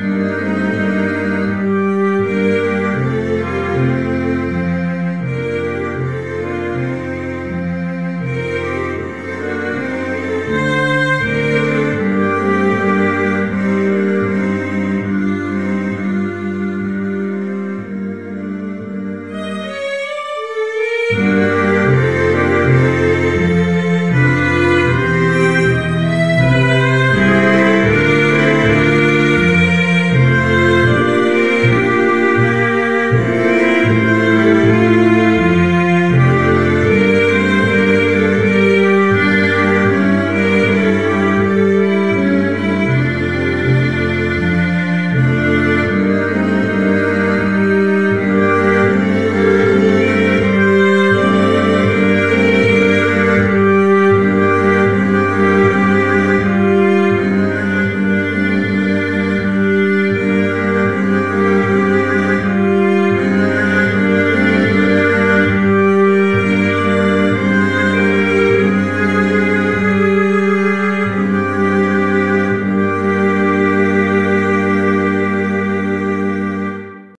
mm